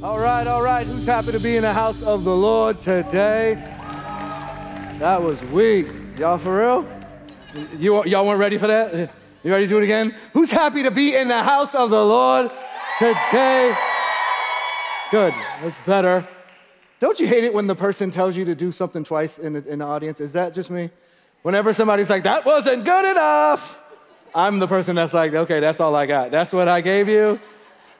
All right, all right. Who's happy to be in the house of the Lord today? That was weak. Y'all for real? You, y'all weren't ready for that? You ready to do it again? Who's happy to be in the house of the Lord today? Good. That's better. Don't you hate it when the person tells you to do something twice in the, in the audience? Is that just me? Whenever somebody's like, that wasn't good enough, I'm the person that's like, okay, that's all I got. That's what I gave you.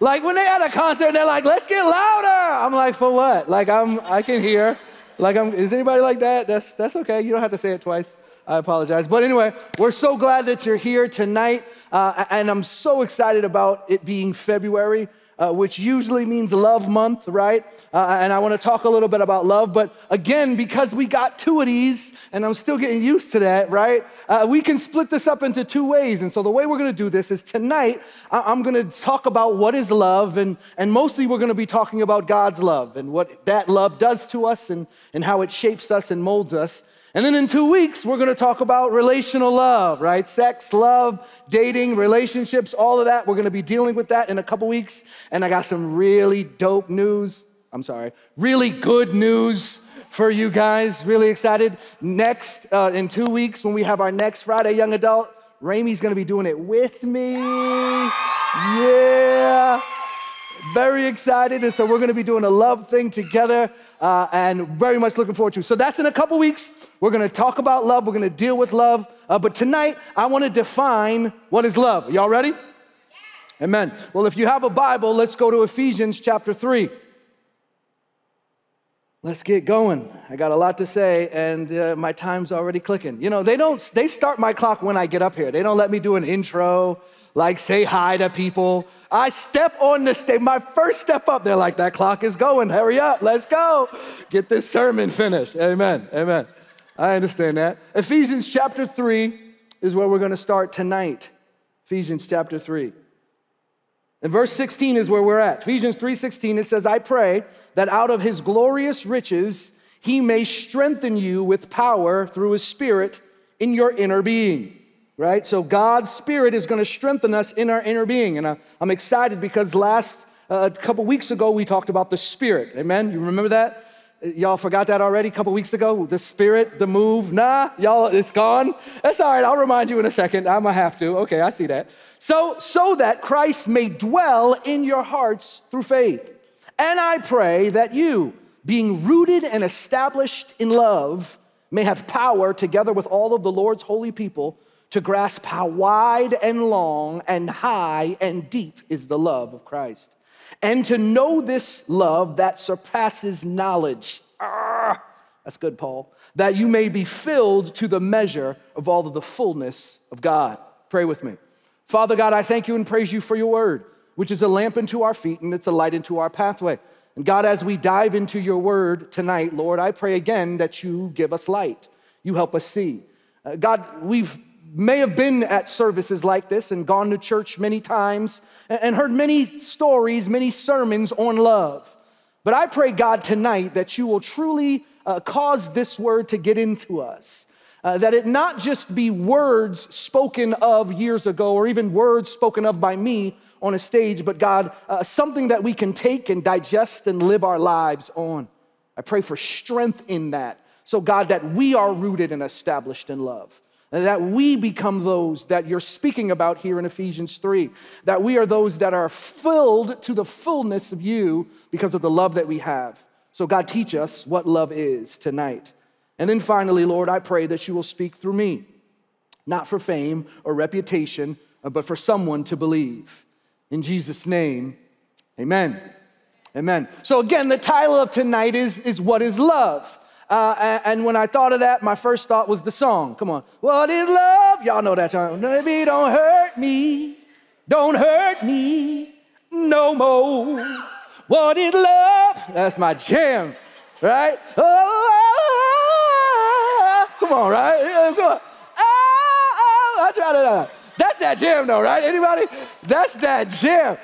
Like when they at a concert they're like, let's get louder. I'm like, for what? Like I'm I can hear. Like I'm is anybody like that? That's that's okay. You don't have to say it twice. I apologize. But anyway, we're so glad that you're here tonight. Uh, and I'm so excited about it being February uh, which usually means love month, right? Uh, and I want to talk a little bit about love. But again, because we got two of these, and I'm still getting used to that, right? Uh, we can split this up into two ways. And so the way we're going to do this is tonight, I- am going to talk about what is love, and, and mostly we're going to be talking about God's love and what that love does to us and, and how it shapes us and molds us. And then in two weeks, we're gonna talk about relational love, right? Sex, love, dating, relationships, all of that. We're gonna be dealing with that in a couple weeks. And I got some really dope news. I'm sorry, really good news for you guys. Really excited. Next, uh, in two weeks, when we have our next Friday Young Adult, Ramey's gonna be doing it with me. Yeah. Very excited. And so we're going to be doing a love thing together uh, and very much looking forward to. So that's in a couple weeks. We're going to talk about love. We're going to deal with love. Uh, but tonight, I want to define what is love. Y'all ready? Yeah. Amen. Well, if you have a Bible, let's go to Ephesians chapter 3. Let's get going. I got a lot to say, and uh, my time's already clicking. You know, they don't, they start my clock when I get up here. They don't let me do an intro, like say hi to people. I step on the stage, my first step up, they're like, that clock is going, hurry up, let's go. Get this sermon finished. Amen, amen. I understand that. Ephesians chapter 3 is where we're gonna start tonight. Ephesians chapter 3. And verse 16 is where we're at. Ephesians 3:16 it says, "I pray that out of his glorious riches he may strengthen you with power through his spirit in your inner being." Right? So God's spirit is going to strengthen us in our inner being. And I'm excited because last uh, a couple weeks ago we talked about the spirit. Amen. You remember that? Y'all forgot that already a couple weeks ago? The spirit, the move. Nah, y'all, it's gone. That's all right. I'll remind you in a second. I'm gonna have to. Okay, I see that. So, so that Christ may dwell in your hearts through faith. And I pray that you, being rooted and established in love, may have power together with all of the Lord's holy people to grasp how wide and long and high and deep is the love of Christ and to know this love that surpasses knowledge. Ah, that's good, Paul. That you may be filled to the measure of all of the fullness of God. Pray with me. Father God, I thank you and praise you for your word, which is a lamp unto our feet and it's a light into our pathway. And God, as we dive into your word tonight, Lord, I pray again that you give us light. You help us see. Uh, God, we've may have been at services like this and gone to church many times and heard many stories, many sermons on love. But I pray, God, tonight that you will truly uh, cause this word to get into us. Uh, that it not just be words spoken of years ago or even words spoken of by me on a stage, but God, uh, something that we can take and digest and live our lives on. I pray for strength in that. So, God, that we are rooted and established in love that we become those that you're speaking about here in Ephesians 3. That we are those that are filled to the fullness of you because of the love that we have. So, God, teach us what love is tonight. And then finally, Lord, I pray that you will speak through me, not for fame or reputation, but for someone to believe. In Jesus' name, amen. Amen. So, again, the title of tonight is, is What is Love? Uh, and when I thought of that, my first thought was the song. Come on. What is love? Y'all know that song. Baby, don't hurt me. Don't hurt me no more. What is love? That's my jam, right? Oh, come on, right? Come on. Oh, oh, I tried it That's that jam, though, right? Anybody? That's that jam.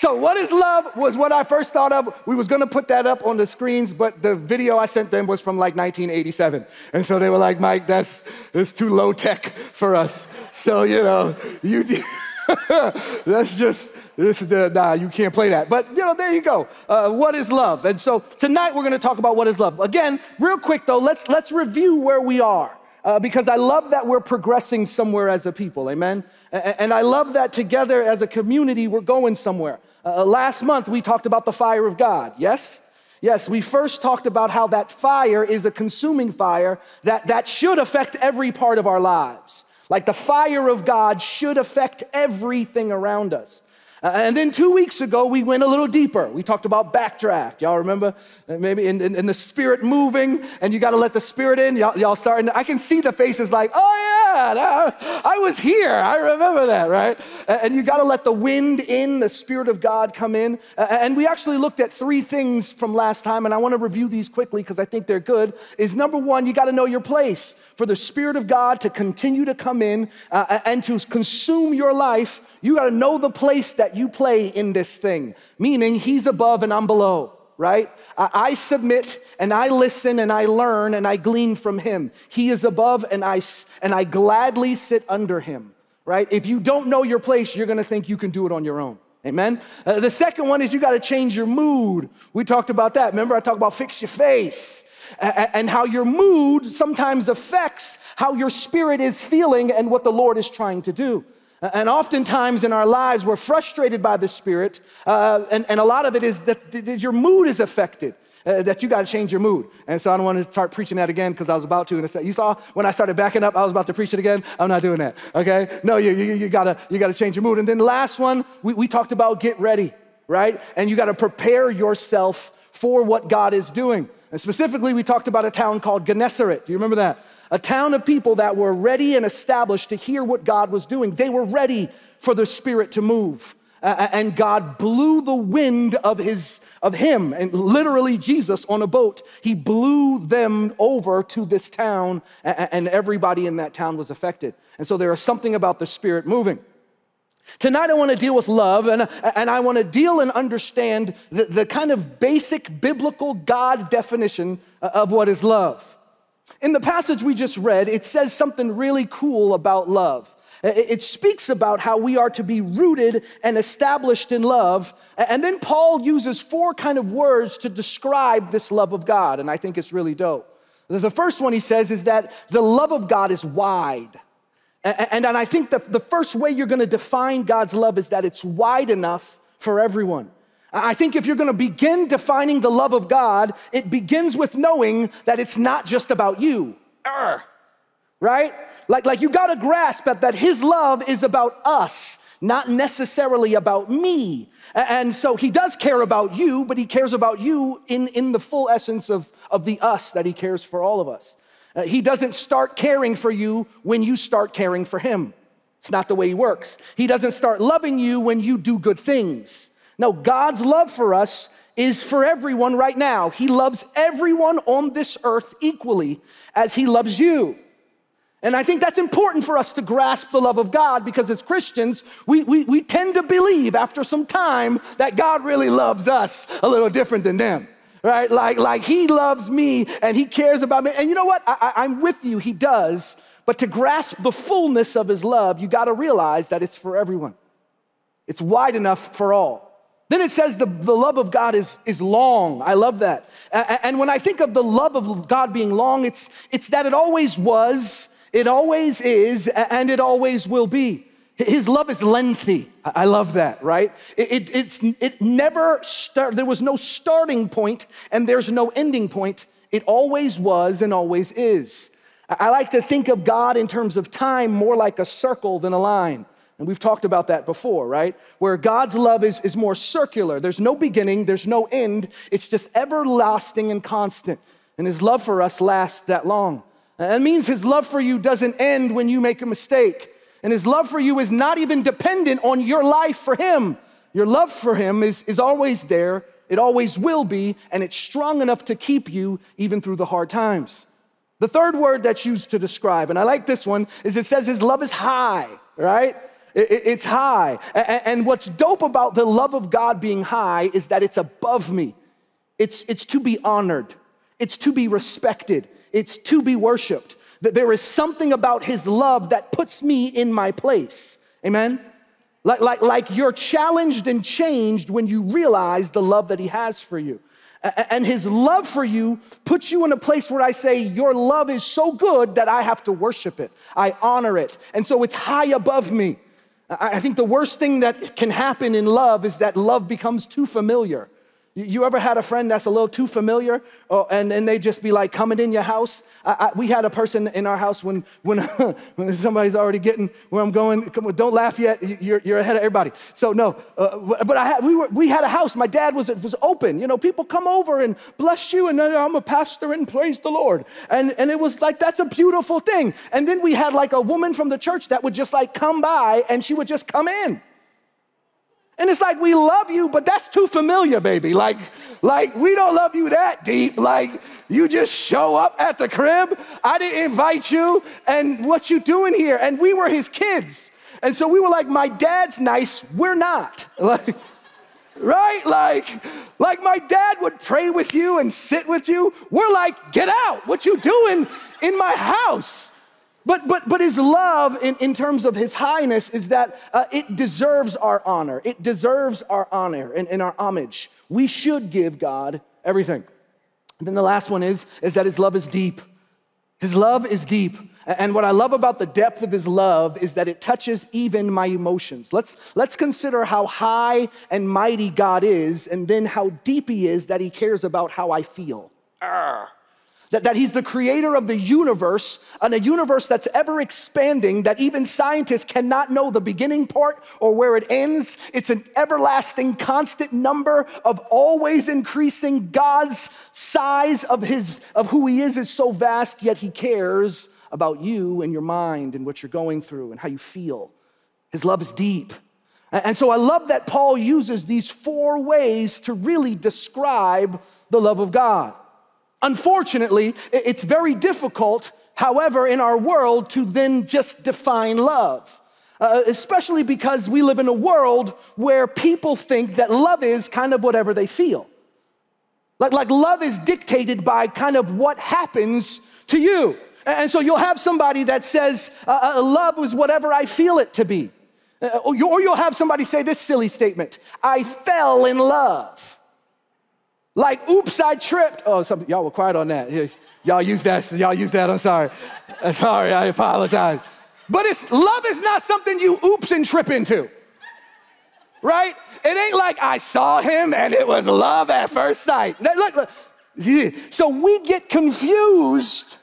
So, what is love was what I first thought of. We was gonna put that up on the screens, but the video I sent them was from like 1987. And so they were like, Mike, that's, that's too low tech for us. So, you know, you. That's just, this is the, nah, you can't play that. But, you know, there you go. Uh, what is love? And so tonight we're to talk about what is love. Again, real quick though, let's, let's review where we are. Uh, because I love that we're progressing somewhere as a people, amen? And I love that together as a community we're going somewhere. Uh, last month we talked about the fire of God, yes? Yes, we first talked about how that fire is a consuming fire that, that should affect every part of our lives. Like the fire of God should affect everything around us. Uh, and then two weeks ago, we went a little deeper. We talked about backdraft. Y'all remember? Uh, maybe in, in, in the spirit moving, and you got to let the spirit in. Y'all, y'all starting. I can see the faces like, oh yeah, that, I was here. I remember that, right? And you got to let the wind in, the spirit of God come in. And we actually looked at three things from last time, and I want to review these quickly because I think they're good. Is number one, you got to know your place for the spirit of God to continue to come in uh, and to consume your life. You got to know the place that you play in this thing, meaning he's above and I'm below, right? I, submit and I listen and I learn and I glean from him. He is above and I, and I gladly sit under him, right? If you don't know your place, you're gonna think you can do it on your own. Amen. Uh, the second one is you got to change your mood. We talked about that. Remember, I talked about fix your face and how your mood sometimes affects how your spirit is feeling and what the Lord is trying to do. And oftentimes in our lives, we're frustrated by the Spirit, uh, and, and a lot of it is that, that your mood is affected. Uh, that you got to change your mood. And so I don't want to start preaching that again because I was about to. And you saw when I started backing up, I was about to preach it again. I'm not doing that. Okay? No, you, you, you gotta you gotta change your mood. And then the last one, we, we talked about get ready, right? And you got to prepare yourself for what God is doing. And specifically, we talked about a town called Gennesaret. Do you remember that? A town of people that were ready and established to hear what God was doing. They were ready for the Spirit to move. Uh, and God blew the wind of his of him and literally Jesus on a boat. He blew them over to this town, and everybody in that town was affected. And so there is something about the Spirit moving. Tonight, I want to deal with love, and, and I want to deal and understand the, the kind of basic biblical God definition of what is love. In the passage we just read, it says something really cool about love. It speaks about how we are to be rooted and established in love. And then Paul uses four kind of words to describe this love of God, and I think it's really dope. The first one he says is that the love of God is wide. And, I think that the first way you're gonna define God's love is that it's wide enough for everyone. I think if you're gonna begin defining the love of God, it begins with knowing that it's not just about you, right? Like, like you gotta grasp that, that His love is about us, not necessarily about me. And so He does care about you, but He cares about you in, in the full essence of, of the us that He cares for all of us. Uh, he doesn't start caring for you when you start caring for Him. It's not the way He works. He doesn't start loving you when you do good things. No, God's love for us is for everyone right now. He loves everyone on this earth equally as He loves you. And I think that's important for us to grasp the love of God because as Christians, we, we, we tend to believe after some time that God really loves us a little different than them right? Like, like he loves me and he cares about me. And you know what? I, I'm with you, he does. But to grasp the fullness of his love, you got to realize that it's for everyone. It's wide enough for all. Then it says the, the love of God is, is long. I love that. And when I think of the love of God being long, it's, it's that it always was, it always is, and it always will be. His love is lengthy. I love that, right? It, it, it's, it never start, there was no starting point and there's no ending point. It always was and always is. I like to think of God in terms of time more like a circle than a line. And we've talked about that before, right? Where God's love is, is more circular. There's no beginning, there's no end. It's just everlasting and constant. And his love for us lasts that long. That means his love for you doesn't end when you make a mistake. And his love for you is not even dependent on your life for him. Your love for him is, is always there, it always will be, and it's strong enough to keep you even through the hard times. The third word that's used to describe, and I like this one, is it says his love is high, right? It's high. And what's dope about the love of God being high is that it's above me. It's, it's to be honored, it's to be respected, it's to be worshiped. That there is something about his love that puts me in my place. Amen? Like, like, like you're challenged and changed when you realize the love that He has for you. And His love for you puts you in a place where I say, Your love is so good that I have to worship it. I honor it. And so it's high above me. I think the worst thing that can happen in love is that love becomes too familiar. You ever had a friend that's a little too familiar and, and they just be like coming in your house? I, I, we had a person in our house when, when, when somebody's already getting where I'm going. Come, don't laugh yet. You're, you're ahead of everybody. So, no, uh, but I had, we, were, we had a house. My dad was, was open. You know, people come over and bless you, and I'm a pastor and praise the Lord. And, and it was like, that's a beautiful thing. And then we had like a woman from the church that would just like come by and she would just come in. And it's like we love you, but that's too familiar, baby. Like, like we don't love you that deep. Like you just show up at the crib. I didn't invite you, and what you doing here? And we were his kids. And so we were like, my dad's nice, we're not. Like, right? Like, like my dad would pray with you and sit with you. We're like, get out. What you doing in my house? But, but, but his love, in, in terms of his highness, is that uh, it deserves our honor. It deserves our honor and, and our homage. We should give God everything. And then the last one is, is that his love is deep. His love is deep. And what I love about the depth of his love is that it touches even my emotions. Let's, let's consider how high and mighty God is, and then how deep he is that he cares about how I feel. Arr that, that he's the creator of the universe, and a universe that's ever expanding, that even scientists cannot know the beginning part or where it ends. It's an everlasting, constant number of always increasing. God's size of his of who he is is so vast, yet he cares about you and your mind and what you're going through and how you feel. His love is deep. And so I love that Paul uses these four ways to really describe the love of God. Unfortunately, it's very difficult, however, in our world to then just define love. Uh, especially because we live in a world where people think that love is kind of whatever they feel. Like, like love is dictated by kind of what happens to you. And so you'll have somebody that says, uh, uh, love is whatever I feel it to be. Uh, or you'll have somebody say this silly statement I fell in love. Like, oops, I tripped. Oh, some, y'all were quiet on that. Y'all use that. Y'all use that. I'm sorry. I'm sorry. I apologize. But it's love is not something you oops and trip into. Right? It ain't like I saw him and it was love at first sight. Look, look. So we get confused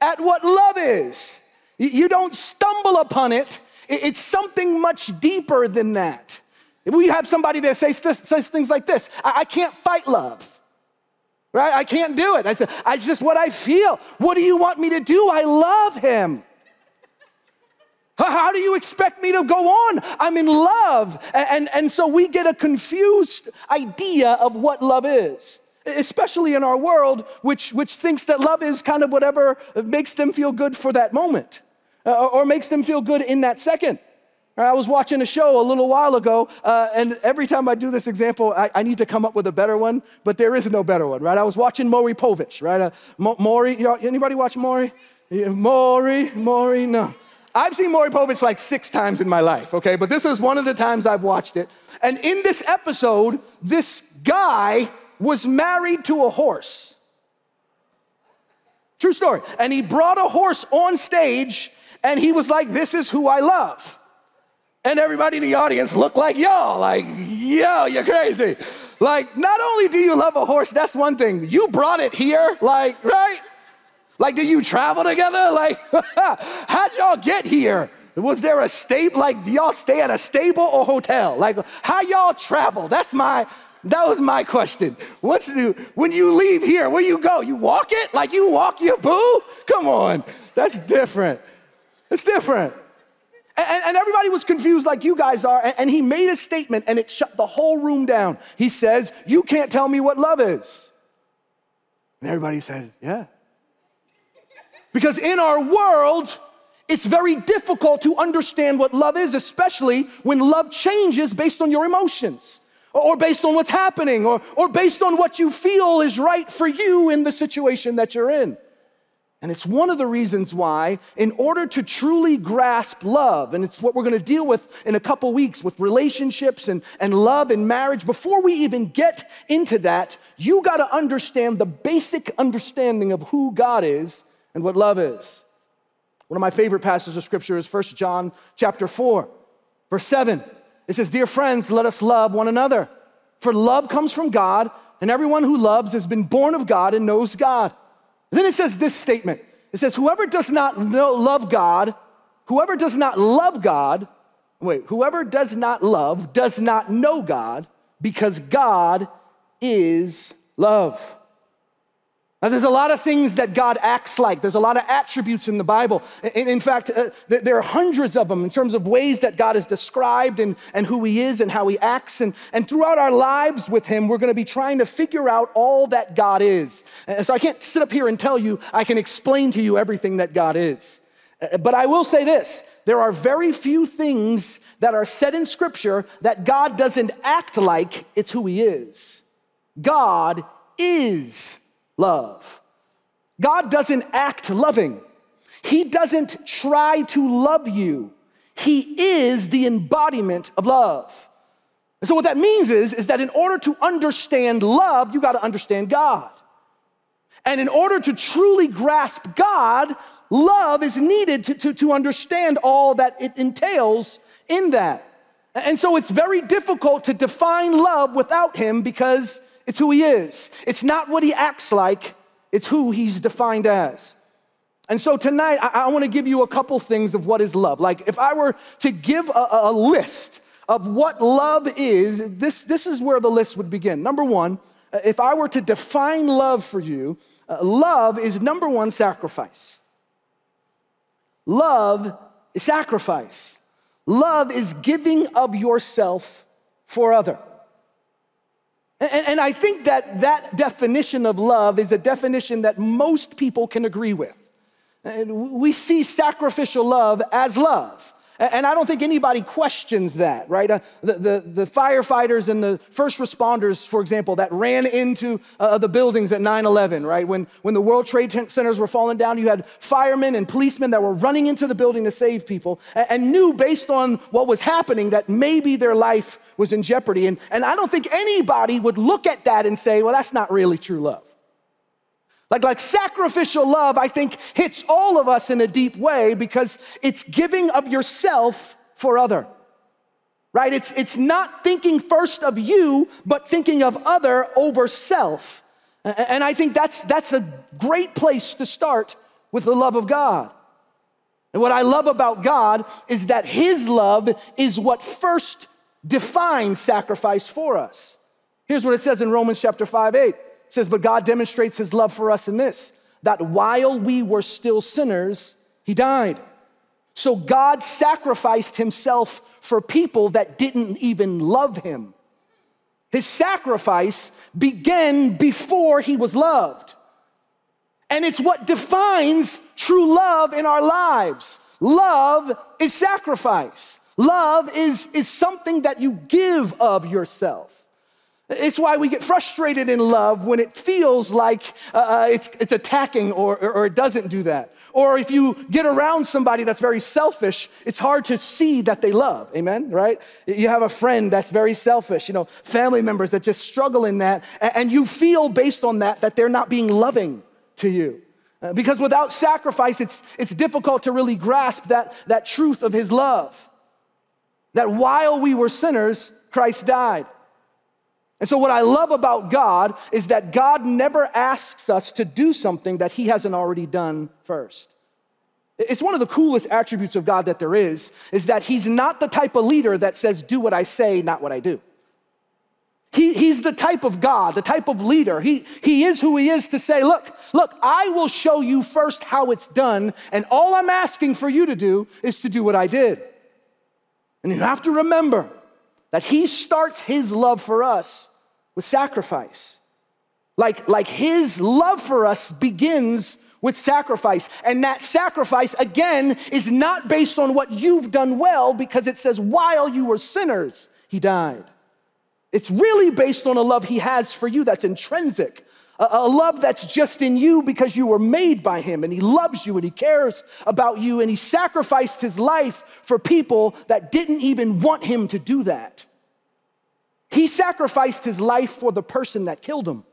at what love is. You don't stumble upon it. It's something much deeper than that. If we have somebody that says, this, says things like this, I, I can't fight love. Right? I can't do it. I said, it's just what I feel. What do you want me to do? I love him. How do you expect me to go on? I'm in love. And, and, and, so we get a confused idea of what love is, especially in our world, which, which thinks that love is kind of whatever makes them feel good for that moment uh, or makes them feel good in that second. I was watching a show a little while ago, uh, and every time I do this example, I, I, need to come up with a better one, but there is no better one, right? I was watching Maury Povich, right? Uh, Maury, anybody watch Maury? Yeah, Maury, Maury, no. I've seen Maury Povich like six times in my life, okay? But this is one of the times I've watched it. And in this episode, this guy was married to a horse. True story. And he brought a horse on stage, and he was like, This is who I love. And everybody in the audience looked like y'all, like, yo, you're crazy. Like, not only do you love a horse, that's one thing. You brought it here, like, right? Like, do you travel together? Like, how'd y'all get here? Was there a stable? Like, do y'all stay at a stable or hotel? Like, how y'all travel? That's my, that was my question. What's new? When you leave here, where you go? You walk it? Like you walk your boo? Come on. That's different. It's different. And, and, everybody was confused like you guys are. And, and he made a statement and it shut the whole room down. He says, You can't tell me what love is. And everybody said, Yeah. Because in our world, it's very difficult to understand what love is, especially when love changes based on your emotions or based on what's happening or, or based on what you feel is right for you in the situation that you're in. And it's one of the reasons why, in order to truly grasp love, and it's what we're gonna deal with in a couple weeks with relationships and, and love and marriage, before we even get into that, you gotta understand the basic understanding of who God is and what love is. One of my favorite passages of scripture is 1 John chapter 4, verse 7. It says, Dear friends, let us love one another. For love comes from God, and everyone who loves has been born of God and knows God. Then it says this statement it says, Whoever does not know, love God, whoever does not love God, wait, whoever does not love does not know God because God is love. Now, there's a lot of things that God acts like. There's a lot of attributes in the Bible. In, in fact, uh, there are hundreds of them in terms of ways that God is described and, and who He is and how He acts. And, and throughout our lives with Him, we're going to be trying to figure out all that God is. And so I can't sit up here and tell you, I can explain to you everything that God is. Uh, but I will say this there are very few things that are said in Scripture that God doesn't act like it's who He is. God is love. God doesn't act loving, He doesn't try to love you. He is the embodiment of love. And so, what that means is, is that in order to understand love, you got to understand God. And in order to truly grasp God, love is needed to, to, to understand all that it entails in that. And so it's very difficult to define love without Him because it's who he is. It's not what he acts like, it's who he's defined as. And so tonight, I, I want to give you a couple things of what is love. Like, if I were to give a, a list of what love is, this, this is where the list would begin. Number one, if I were to define love for you, uh, love is number one, sacrifice. Love is sacrifice. Love is giving of yourself for other. And, and I think that that definition of love is a definition that most people can agree with. And we see sacrificial love as love. And I don't think anybody questions that, right? Uh, the, the, the, firefighters and the first responders, for example, that ran into uh, the buildings at 9 11, right? When, when the World Trade Centers were falling down, you had firemen and policemen that were running into the building to save people and, and knew based on what was happening that maybe their life was in jeopardy. And, and I don't think anybody would look at that and say, well, that's not really true love. Like, like sacrificial love, I think, hits all of us in a deep way because it's giving of yourself for other. Right? It's, it's not thinking first of you, but thinking of other over self. And I think that's, that's a great place to start with the love of God. And what I love about God is that His love is what first defines sacrifice for us. Here's what it says in Romans chapter 5 8 says, But God demonstrates his love for us in this that while we were still sinners, he died. So God sacrificed himself for people that didn't even love him. His sacrifice began before he was loved. And it's what defines true love in our lives. Love is sacrifice. Love is, is something that you give of yourself. It's why we get frustrated in love when it feels like uh, uh, it's, it's attacking or, or, or, it doesn't do that. Or if you get around somebody that's very selfish, it's hard to see that they love. Amen? Right? You have a friend that's very selfish, you know, family members that just struggle in that, and you feel based on that that they're not being loving to you. Uh, because without sacrifice, it's, it's difficult to really grasp that, that truth of his love. That while we were sinners, Christ died. And so, what I love about God is that God never asks us to do something that He hasn't already done first. It's one of the coolest attributes of God that there is, is that He's not the type of leader that says, do what I say, not what I do. He, he's the type of God, the type of leader. He, he is who he is to say, look, look, I will show you first how it's done, and all I'm asking for you to do is to do what I did. And you have to remember that he starts his love for us with sacrifice. Like, like his love for us begins with sacrifice. And that sacrifice, again, is not based on what you've done well because it says, while you were sinners, he died. It's really based on a love he has for you that's intrinsic, a, love that's just in you because you were made by him and he loves you and he cares about you and he sacrificed his life for people that didn't even want him to do that. He sacrificed his life for the person that killed him.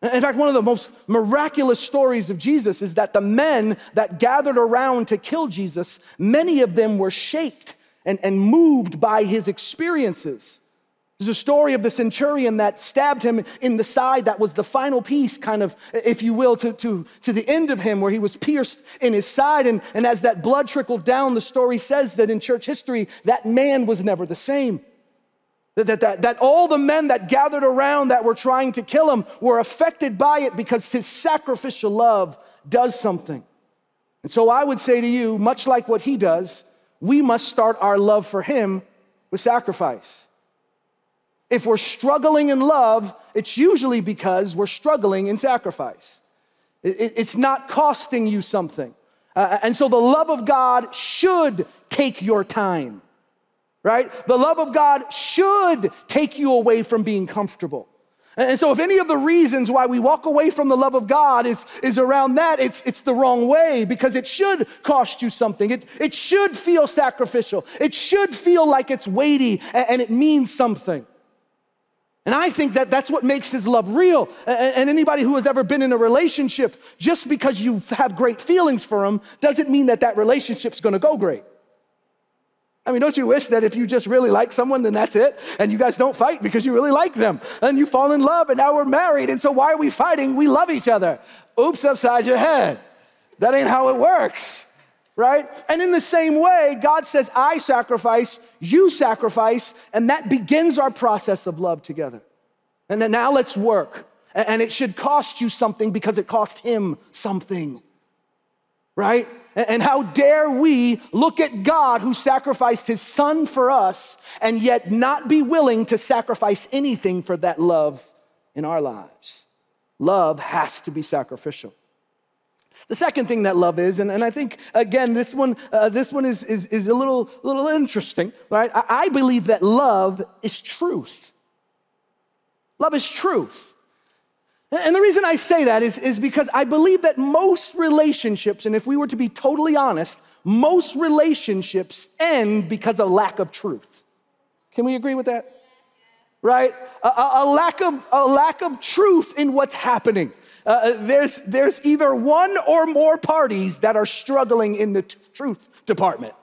In fact, one of the most miraculous stories of Jesus is that the men that gathered around to kill Jesus, many of them were shaped and, and moved by his experiences. There's a story of the centurion that stabbed him in the side. That was the final piece, kind of, if you will, to, to, to the end of him, where he was pierced in his side. And, and as that blood trickled down, the story says that in church history, that man was never the same. That, that, that, that all the men that gathered around that were trying to kill him were affected by it because his sacrificial love does something. And so I would say to you, much like what he does, we must start our love for him with sacrifice. If we're struggling in love, it's usually because we're struggling in sacrifice. It's not costing you something. Uh, and so the love of God should take your time right? The love of God should take you away from being comfortable. And so, if any of the reasons why we walk away from the love of God is, is around that, it's, it's the wrong way because it should cost you something. It, it should feel sacrificial. It should feel like it's weighty and, and it means something. And I think that that's what makes his love real. And anybody who has ever been in a relationship, just because you have great feelings for him, doesn't mean that that relationship's gonna go great. I mean, don't you wish that if you just really like someone, then that's it? And you guys don't fight because you really like them. And you fall in love and now we're married. And so why are we fighting? We love each other. Oops, upside your head. That ain't how it works, right? And in the same way, God says, I sacrifice, you sacrifice, and that begins our process of love together. And then now let's work. And it should cost you something because it cost him something, right? And how dare we look at God who sacrificed his son for us and yet not be willing to sacrifice anything for that love in our lives? Love has to be sacrificial. The second thing that love is, and, and I think again, this one, uh, this one is, is, is a little, little interesting, right? I, I believe that love is truth. Love is truth. And the reason I say that is, is because I believe that most relationships, and if we were to be totally honest, most relationships end because of lack of truth. Can we agree with that? Right? A, a lack, of, a lack of truth in what's happening. Uh, uh, there's, there's either one or more parties that are struggling in the t- truth department.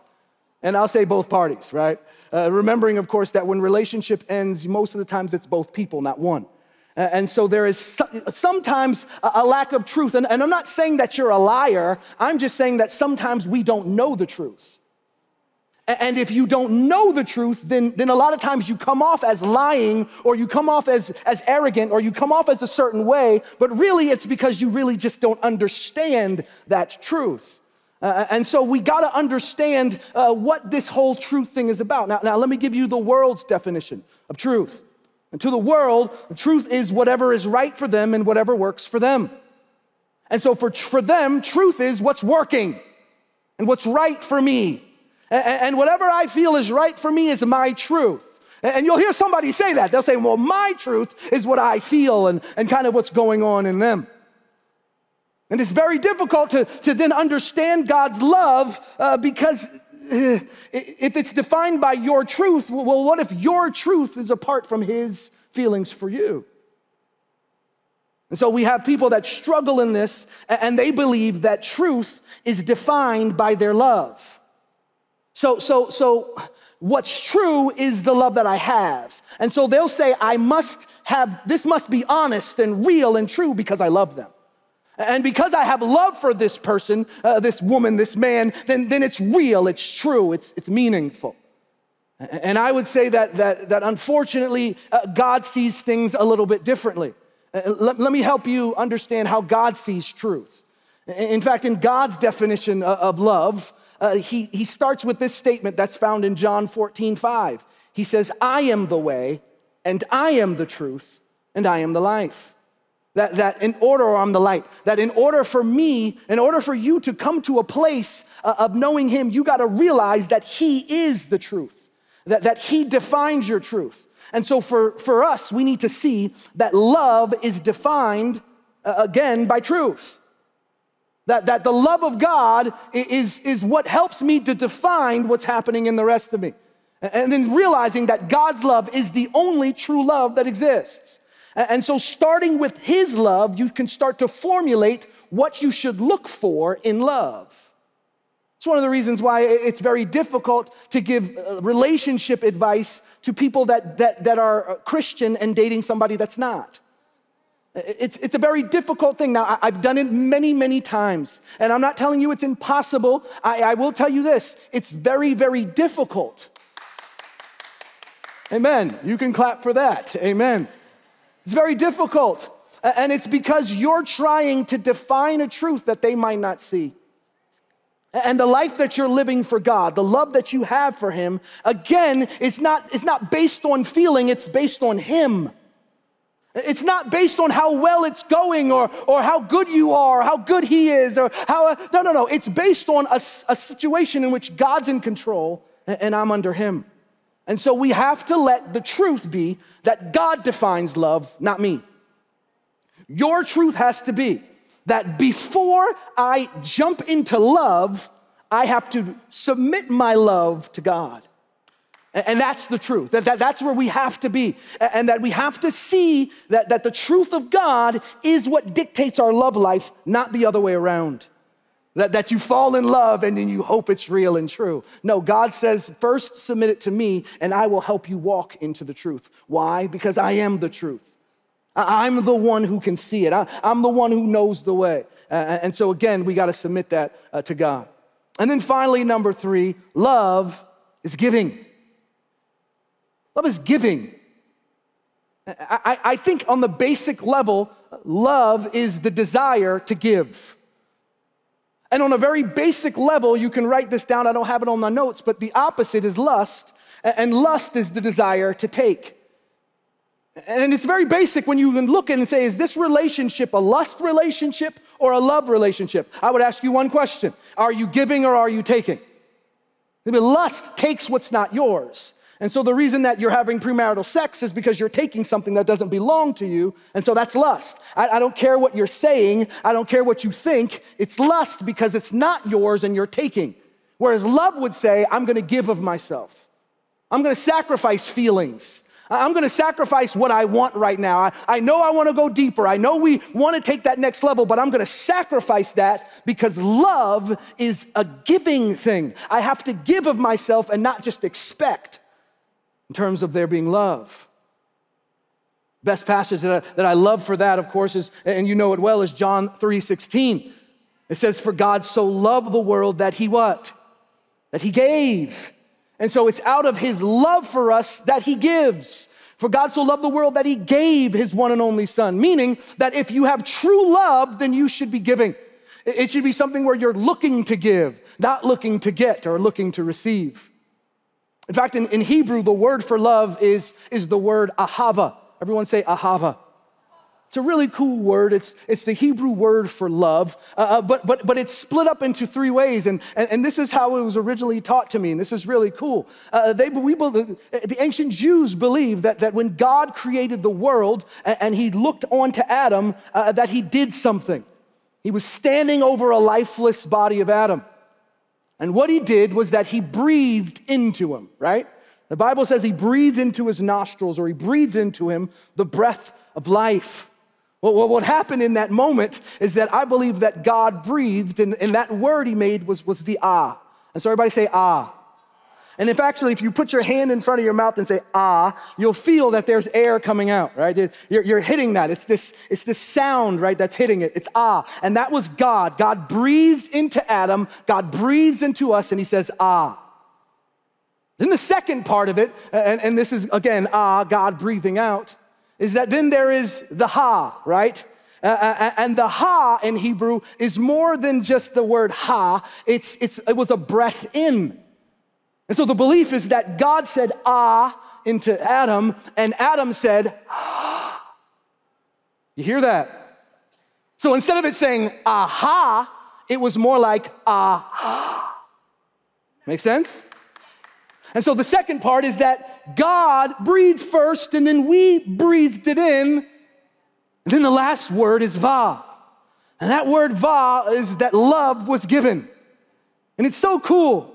And I'll say both parties, right? Uh, remembering, of course, that when relationship ends, most of the times it's both people, not one. And so there is sometimes a lack of truth. And, I'm not saying that you're a liar, I'm just saying that sometimes we don't know the truth. And if you don't know the truth, then, then a lot of times you come off as lying or you come off as, as arrogant or you come off as a certain way, but really it's because you really just don't understand that truth. Uh, and so we got to understand uh, what this whole truth thing is about. Now, now, let me give you the world's definition of truth. And to the world, the truth is whatever is right for them and whatever works for them. And so for, for them, truth is what's working and what's right for me. And, whatever I feel is right for me is my truth. And you'll hear somebody say that. They'll say, well, my truth is what I feel and, and kind of what's going on in them. And it's very difficult to, to then understand God's love uh, because if it's defined by your truth, well, what if your truth is apart from his feelings for you? And so we have people that struggle in this and they believe that truth is defined by their love. So, so, so what's true is the love that I have. And so they'll say, I must have, this must be honest and real and true because I love them. And because I have love for this person, uh, this woman, this man, then, then it's real, it's true, it's, it's meaningful. And I would say that, that, that unfortunately, uh, God sees things a little bit differently. Uh, let, let, me help you understand how God sees truth. In fact, in God's definition of love, uh, he, he starts with this statement that's found in John 14, 5. He says, I am the way, and I am the truth, and I am the life. That, that in order, or I'm the light, that in order for me, in order for you to come to a place uh, of knowing Him, you got to realize that He is the truth, that, that He defines your truth. And so for, for us, we need to see that love is defined uh, again by truth. That, that the love of God is, is what helps me to define what's happening in the rest of me. And then realizing that God's love is the only true love that exists. And so, starting with His love, you can start to formulate what you should look for in love. It's one of the reasons why it's very difficult to give uh, relationship advice to people that, that, that are uh, Christian and dating somebody that's not. It's, it's a very difficult thing. Now, I've done it many, many times, and I'm not telling you it's impossible. I, I will tell you this it's very, very difficult. Amen. You can clap for that. Amen. It's very difficult. And it's because you're trying to define a truth that they might not see. And the life that you're living for God, the love that you have for Him, again, is not, is not based on feeling, it's based on Him. It's not based on how well it's going or, or how good you are, or how good He is, or how, uh, no, no, no. It's based on a, a situation in which God's in control and I'm under Him. And so we have to let the truth be that God defines love, not me. Your truth has to be that before I jump into love, I have to submit my love to God. And that's the truth. That, that, that's where we have to be. And that we have to see that, that the truth of God is what dictates our love life, not the other way around. That, that you fall in love and then you hope it's real and true. No, God says, first submit it to me and I will help you walk into the truth. Why? Because I am the truth. I'm the one who can see it. I'm the one who knows the way. and so, again, we got to submit that uh, to God. And then finally, number three, love is giving. Love is giving. I, I think on the basic level, love is the desire to give. And on a very basic level, you can write this down. I don't have it on my notes, but the opposite is lust, and lust is the desire to take. And it's very basic when you can look at and say, is this relationship a lust relationship or a love relationship? I would ask you one question Are you giving or are you taking? Lust takes what's not yours. And so the reason that you're having premarital sex is because you're taking something that doesn't belong to you. And so that's lust. I, I, don't care what you're saying. I don't care what you think. It's lust because it's not yours and you're taking. Whereas love would say, I'm going to give of myself. I'm going to sacrifice feelings. I'm going to sacrifice what I want right now. I, I know I want to go deeper. I know we want to take that next level, but I'm going to sacrifice that because love is a giving thing. I have to give of myself and not just expect in terms of there being love. Best passage that I, that I love for that, of course, is, and you know it well, is John 3 16. It says, For God so loved the world that he what? That he gave. And so it's out of his love for us that he gives. For God so loved the world that he gave his one and only son, meaning that if you have true love, then you should be giving. It should be something where you're looking to give, not looking to get or looking to receive. In fact, in, in Hebrew, the word for love is, is the word ahava. Everyone say ahava. It's a really cool word. It's, it's the Hebrew word for love, uh, uh, but, but, but it's split up into three ways. And, and, and, this is how it was originally taught to me, and this is really cool. Uh, they, we, the ancient Jews believed that, that when God created the world and, and he looked onto Adam, uh, that he did something. He was standing over a lifeless body of Adam. And what he did was that he breathed into him, right? The Bible says he breathed into his nostrils or he breathed into him the breath of life. Well, what happened in that moment is that I believe that God breathed, and, and that word he made was, was the ah. And so everybody say ah. And if actually, if you put your hand in front of your mouth and say, ah, you'll feel that there's air coming out, right? You're, you're, hitting that. It's this, it's this sound, right, that's hitting it. It's ah. And that was God. God breathed into Adam, God breathes into us, and he says, ah. Then the second part of it, and, and this is again, ah, God breathing out, is that then there is the ha, right? Uh, and the ha in Hebrew is more than just the word ha, it's, it's, it was a breath in. And so the belief is that God said ah into Adam, and Adam said, ah. You hear that? So instead of it saying aha, it was more like ah. Make sense? And so the second part is that God breathed first and then we breathed it in. And then the last word is va. And that word va is that love was given. And it's so cool.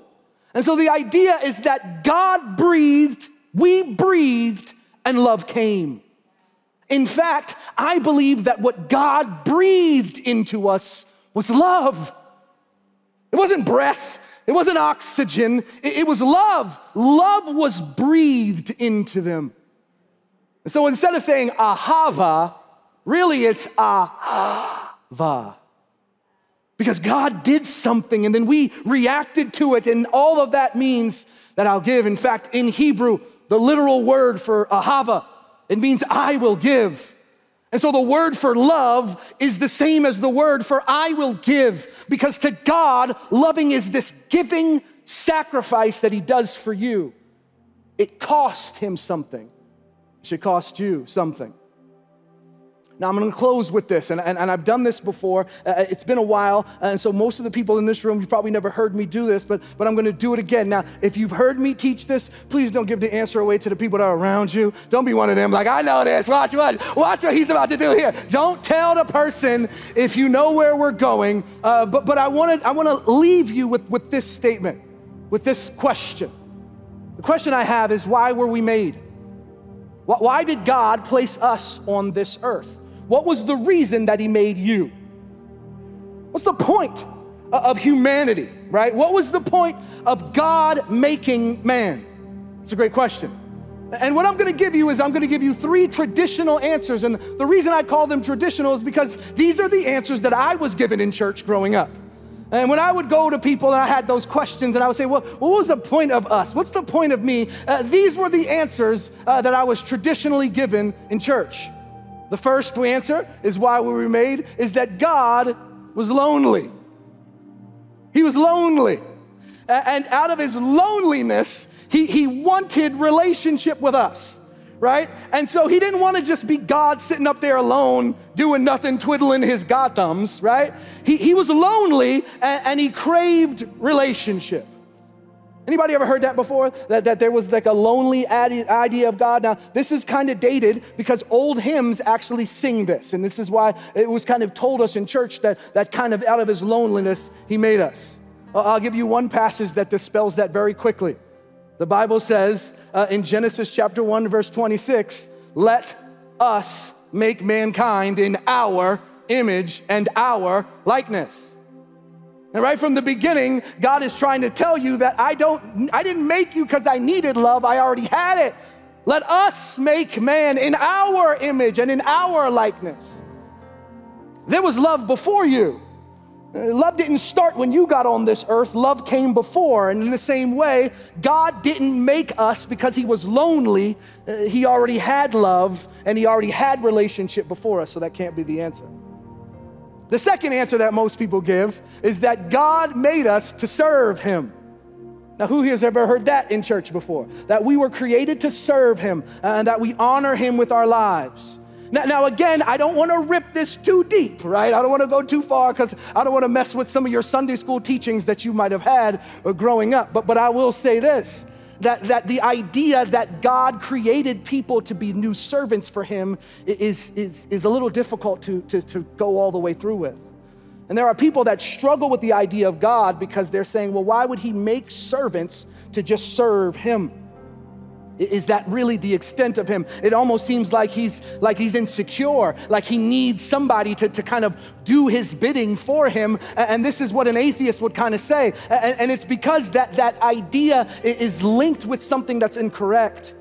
And so the idea is that God breathed, we breathed, and love came. In fact, I believe that what God breathed into us was love. It wasn't breath, it wasn't oxygen, it, was love. Love was breathed into them. So instead of saying ahava, really it's ahava. Because God did something and then we reacted to it, and all of that means that I'll give. In fact, in Hebrew, the literal word for ahava, it means I will give. And so the word for love is the same as the word for I will give, because to God, loving is this giving sacrifice that He does for you. It cost Him something, it should cost you something. Now, I'm gonna close with this, and, and, and I've done this before. Uh, it's been a while, and so most of the people in this room, you've probably never heard me do this, but, but I'm gonna do it again. Now, if you've heard me teach this, please don't give the answer away to the people that are around you. Don't be one of them, like, I know this, watch what, watch what he's about to do here. Don't tell the person if you know where we're going, uh, but, but I wanna, I wanna leave you with, with this statement, with this question. The question I have is why were we made? Why did God place us on this earth? What was the reason that he made you? What's the point of humanity, right? What was the point of God making man? It's a great question. And what I'm gonna give you is I'm gonna give you three traditional answers. And the reason I call them traditional is because these are the answers that I was given in church growing up. And when I would go to people and I had those questions and I would say, well, what was the point of us? What's the point of me? Uh, these were the answers uh, that I was traditionally given in church. The first answer is why we were made is that God was lonely. He was lonely. And out of his loneliness, he, he wanted relationship with us, right? And so he didn't want to just be God sitting up there alone, doing nothing, twiddling his God thumbs, right? He, he was lonely and, and he craved relationship. Anybody ever heard that before? That, that there was like a lonely idea of God? Now, this is kind of dated because old hymns actually sing this. And this is why it was kind of told us in church that, that kind of out of his loneliness, he made us. I'll give you one passage that dispels that very quickly. The Bible says uh, in Genesis chapter 1, verse 26, let us make mankind in our image and our likeness. And right from the beginning, God is trying to tell you that I don't I didn't make you because I needed love. I already had it. Let us make man in our image and in our likeness. There was love before you. Uh, love didn't start when you got on this earth. Love came before. And in the same way, God didn't make us because he was lonely. Uh, he already had love and he already had relationship before us. So that can't be the answer. The second answer that most people give is that God made us to serve Him. Now, who has ever heard that in church before? That we were created to serve Him and that we honor Him with our lives. Now, now again, I don't want to rip this too deep, right? I don't want to go too far because I don't want to mess with some of your Sunday school teachings that you might have had uh, growing up. But, but I will say this that, that the idea that God created people to be new servants for him is, is, is a little difficult to, to, to go all the way through with. And there are people that struggle with the idea of God because they're saying, well, why would he make servants to just serve him? Is that really the extent of him? It almost seems like he's like he's insecure, like he needs somebody to, to kind of do his bidding for him. And this is what an atheist would kind of say. And it's because that, that idea is linked with something that's incorrect.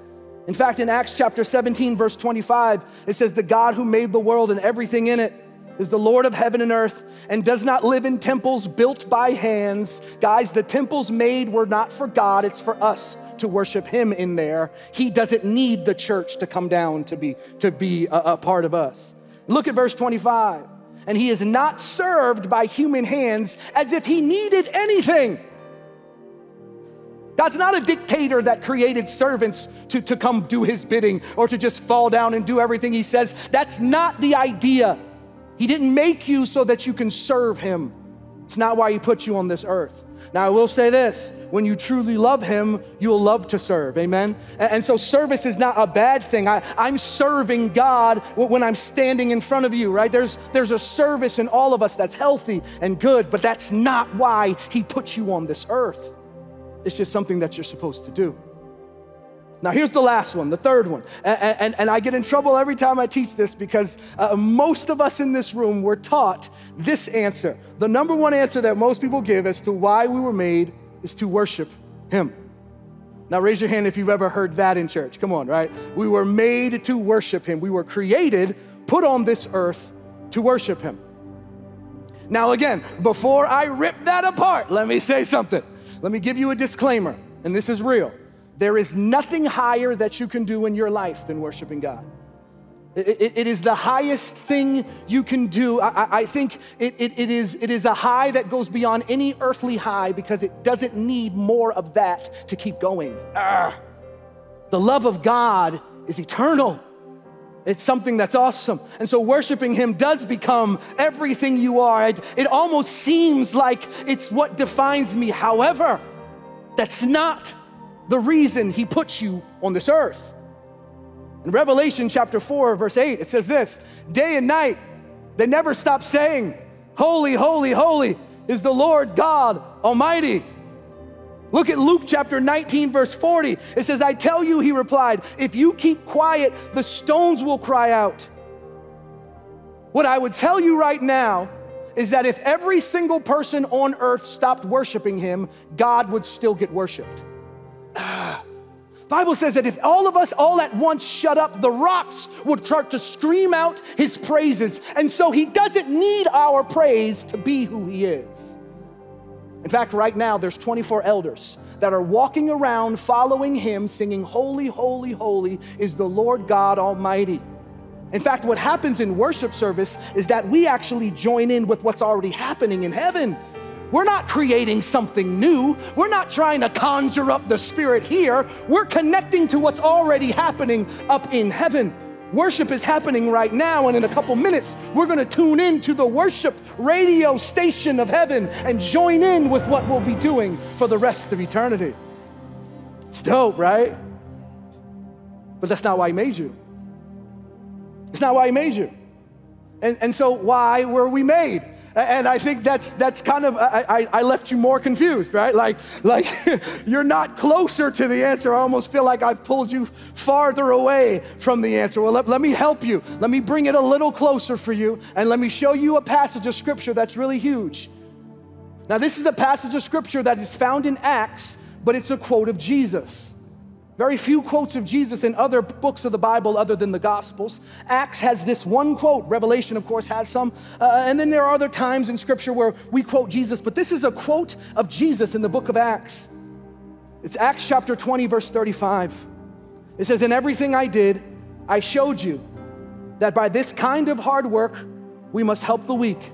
In fact, in Acts chapter 17, verse 25, it says, The God who made the world and everything in it is the Lord of heaven and earth and does not live in temples built by hands. Guys, the temples made were not for God, it's for us to worship him in there. He doesn't need the church to come down to be to be a, a part of us. Look at verse 25. And he is not served by human hands as if he needed anything. God's not a dictator that created servants to, to come do his bidding or to just fall down and do everything he says. That's not the idea. He didn't make you so that you can serve him. It's not why He put you on this earth. Now, I will say this when you truly love Him, you'll love to serve. Amen? And so, service is not a bad thing. I, I'm serving God when I'm standing in front of you, right? There's, there's a service in all of us that's healthy and good, but that's not why He put you on this earth. It's just something that you're supposed to do. Now, here's the last one, the third one. And, and, and I get in trouble every time I teach this because uh, most of us in this room were taught this answer. The number one answer that most people give as to why we were made is to worship Him. Now, raise your hand if you've ever heard that in church. Come on, right? We were made to worship Him. We were created, put on this earth to worship Him. Now, again, before I rip that apart, let me say something. Let me give you a disclaimer, and this is real. There is nothing higher that you can do in your life than worshiping God. It, it, it is the highest thing you can do. I, I think it, it, is, it is a high that goes beyond any earthly high because it doesn't need more of that to keep going. Arrgh. The love of God is eternal. It's something that's awesome. And so worshiping Him does become everything you are. It, it almost seems like it's what defines me. However, that's not the reason he puts you on this earth. In Revelation chapter 4, verse 8, it says this Day and night, they never stop saying, Holy, holy, holy is the Lord God Almighty. Look at Luke chapter 19, verse 40. It says, I tell you, he replied, if you keep quiet, the stones will cry out. What I would tell you right now is that if every single person on earth stopped worshiping him, God would still get worshiped. Bible says that if all of us all at once shut up, the rocks would start to scream out his praises. And so he doesn't need our praise to be who he is. In fact, right now there's 24 elders that are walking around following him, singing, Holy, holy, holy is the Lord God Almighty. In fact, what happens in worship service is that we actually join in with what's already happening in heaven. We're not creating something new. We're not trying to conjure up the Spirit here. We're connecting to what's already happening up in heaven. Worship is happening right now, and in a couple minutes, we're gonna tune in to the worship radio station of heaven and join in with what we'll be doing for the rest of eternity. It's dope, right? But that's not why He made you. It's not why He made you. And, and so, why were we made? And I think that's that's kind of I, I left you more confused, right? Like like you're not closer to the answer. I almost feel like I've pulled you farther away from the answer. Well, let, let me help you. Let me bring it a little closer for you, and let me show you a passage of scripture that's really huge. Now, this is a passage of scripture that is found in Acts, but it's a quote of Jesus. Very few quotes of Jesus in other books of the Bible other than the Gospels. Acts has this one quote. Revelation, of course, has some. Uh, and then there are other times in Scripture where we quote Jesus, but this is a quote of Jesus in the book of Acts. It's Acts chapter 20, verse 35. It says, In everything I did, I showed you that by this kind of hard work, we must help the weak.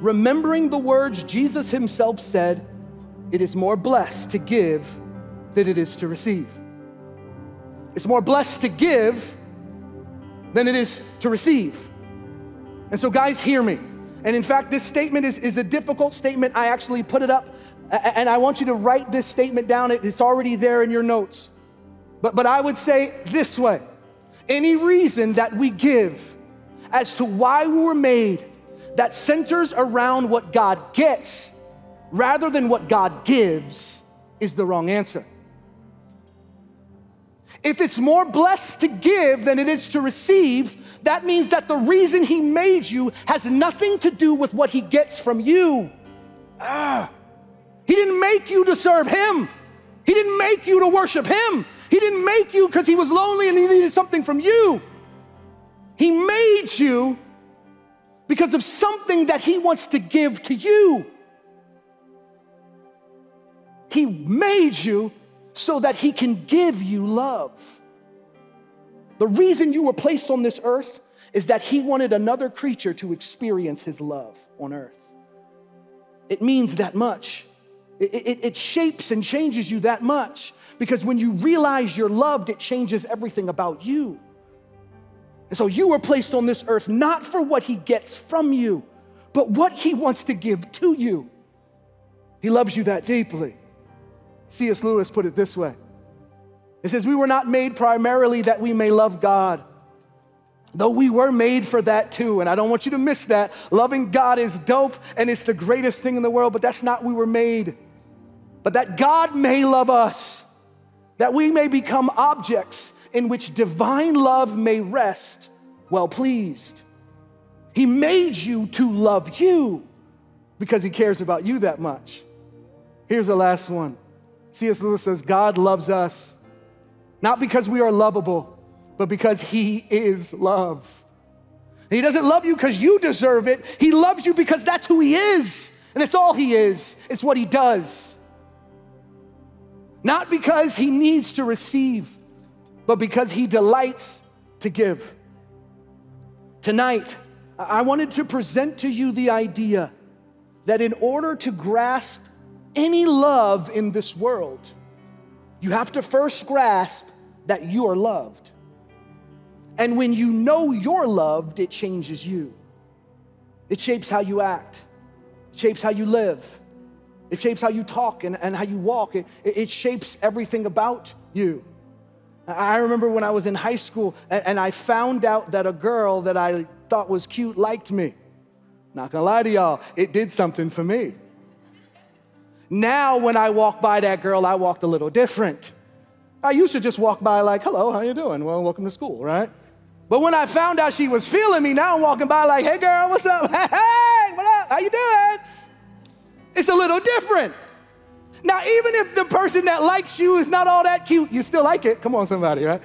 Remembering the words Jesus himself said, it is more blessed to give than it is to receive. It's more blessed to give than it is to receive. And so, guys, hear me. And in fact, this statement is, is a difficult statement. I actually put it up, and I want you to write this statement down. It's already there in your notes. But, but I would say this way any reason that we give as to why we were made that centers around what God gets rather than what God gives is the wrong answer. If it's more blessed to give than it is to receive, that means that the reason He made you has nothing to do with what He gets from you. Ah. He didn't make you to serve Him, He didn't make you to worship Him. He didn't make you because He was lonely and He needed something from you. He made you because of something that He wants to give to you. He made you so that He can give you love. The reason you were placed on this earth is that He wanted another creature to experience His love on earth. It means that much. It, it, it, shapes and changes you that much because when you realize you're loved, it changes everything about you. And so you were placed on this earth not for what He gets from you, but what He wants to give to you. He loves you that deeply. C.S. Lewis put it this way It says, We were not made primarily that we may love God, though we were made for that too. And I don't want you to miss that. Loving God is dope and it's the greatest thing in the world, but that's not we were made. But that God may love us, that we may become objects in which divine love may rest well pleased. He made you to love you because he cares about you that much. Here's the last one. C.S. Lewis says, God loves us not because we are lovable, but because he is love. He doesn't love you because you deserve it. He loves you because that's who he is. And it's all he is, it's what he does. Not because he needs to receive, but because he delights to give. Tonight, I wanted to present to you the idea that in order to grasp any love in this world, you have to first grasp that you are loved. And when you know you're loved, it changes you. It shapes how you act, it shapes how you live, it shapes how you talk and, and how you walk, it, it shapes everything about you. I remember when I was in high school and, and I found out that a girl that I thought was cute liked me. Not gonna lie to y'all, it did something for me. Now, when I walk by that girl, I walked a little different. I used to just walk by like, hello, how you doing? Well, welcome to school, right? But when I found out she was feeling me, now I'm walking by like, hey girl, what's up? Hey, what up? How you doing? It's a little different. Now, even if the person that likes you is not all that cute, you still like it. Come on, somebody, right?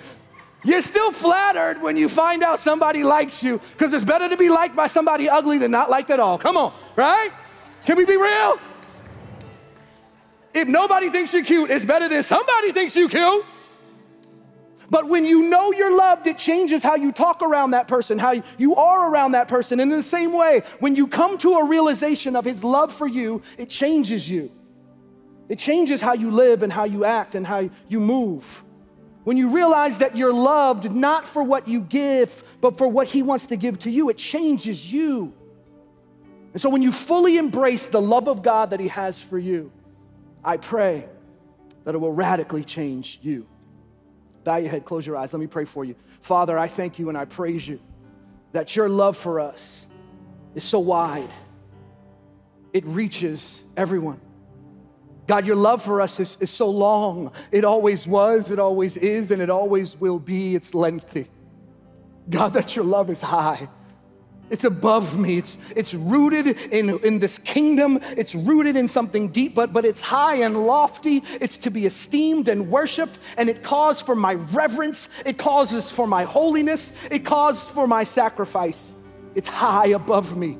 You're still flattered when you find out somebody likes you because it's better to be liked by somebody ugly than not liked at all. Come on, right? Can we be real? If nobody thinks you're cute, it's better than somebody thinks you cute. But when you know you're loved, it changes how you talk around that person, how you are around that person. And in the same way, when you come to a realization of his love for you, it changes you. It changes how you live and how you act and how you move. When you realize that you're loved not for what you give, but for what He wants to give to you, it changes you. And so when you fully embrace the love of God that He has for you, I pray that it will radically change you. Bow your head, close your eyes. Let me pray for you. Father, I thank you and I praise you that your love for us is so wide, it reaches everyone. God, your love for us is, is so long. It always was, it always is, and it always will be. It's lengthy. God, that your love is high. It's above me. It's, it's rooted in, in this kingdom. It's rooted in something deep, but, but it's high and lofty. It's to be esteemed and worshiped, and it calls for my reverence. It causes for my holiness. It calls for my sacrifice. It's high above me,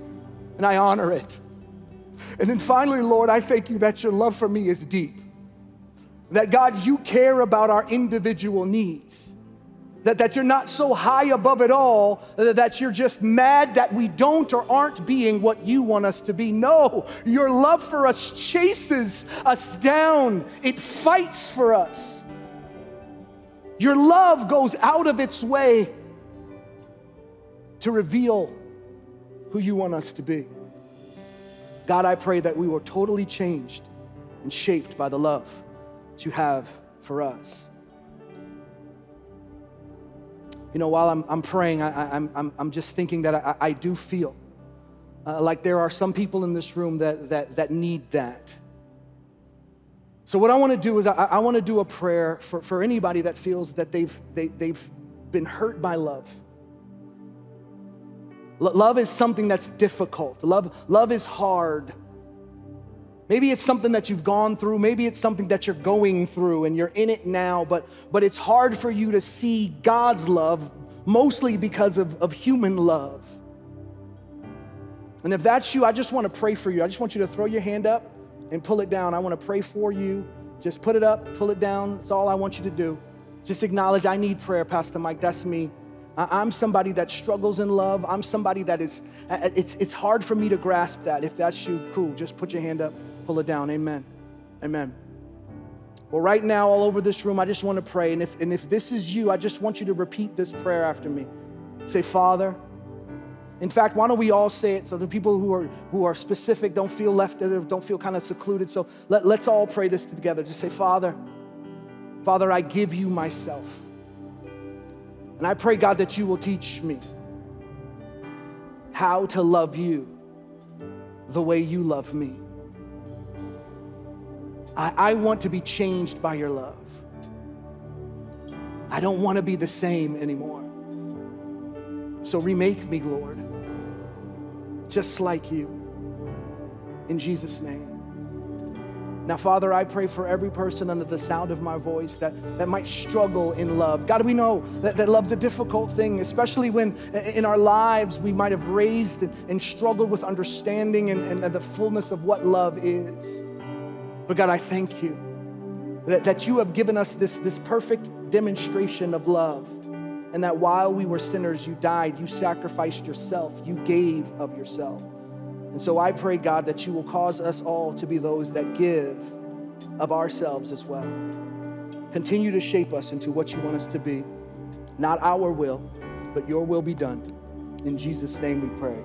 and I honor it. And then finally, Lord, I thank you that your love for me is deep. That God, you care about our individual needs. That, that you're not so high above it all that you're just mad that we don't or aren't being what you want us to be. No, your love for us chases us down, it fights for us. Your love goes out of its way to reveal who you want us to be. God, I pray that we were totally changed and shaped by the love that you have for us. You know, while I'm, I'm praying, I, am I'm, I'm just thinking that I, I do feel uh, like there are some people in this room that, that, that need that. So, what I want to do is, I, I want to do a prayer for, for anybody that feels that they've, they, they've been hurt by love love is something that's difficult. Love, love is hard. Maybe it's something that you've gone through. Maybe it's something that you're going through and you're in it now, but, but it's hard for you to see God's love, mostly because of, of human love. And if that's you, I just want to pray for you. I just want you to throw your hand up and pull it down. I want to pray for you. Just put it up, pull it down. That's all I want you to do. Just acknowledge I need prayer, Pastor Mike. That's me. I'm somebody that struggles in love. I'm somebody that is, it's, it's hard for me to grasp that. If that's you, cool. Just put your hand up, pull it down. Amen. Amen. Well, right now, all over this room, I just want to pray. And if, and if this is you, I just want you to repeat this prayer after me. Say, Father, In fact, why don't we all say it so the people who are, who are specific don't feel left out, don't feel kind of secluded. So let, let's all pray this together. Just say, Father, Father, I give you myself. And I pray, God, that you will teach me how to love you the way you love me. I, I want to be changed by your love. I don't want to be the same anymore. So remake me, Lord, just like you. In Jesus' name. Now, Father, I pray for every person under the sound of my voice that, that might struggle in love. God, we know that, that love's a difficult thing, especially when eh, in our lives we might have raised and, and struggled with understanding and, and the fullness of what love is. But God, I thank you that, that you have given us this, this perfect demonstration of love. And that while we were sinners, you died, you sacrificed yourself, you gave of yourself. And so I pray, God, that you will cause us all to be those that give of ourselves as well. Continue to shape us into what you want us to be. Not our will, but your will be done. In Jesus' name we pray.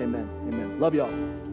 Amen. Amen. Love y'all.